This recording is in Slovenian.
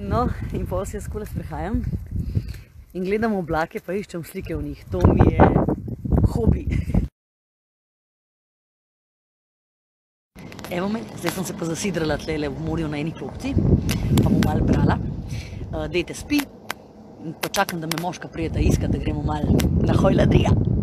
No, in pol se jaz skole sprehajam in gledam oblake, pa iščem slike v njih. To mi je hobi. Evo me, zdaj sem se pa zasidrala tlele v morju na eni klopci, pa bom malo brala. Eh, Dete spi, počakam, da me moška prijeta iskati, da gremo malo na hojladrija.